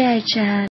带着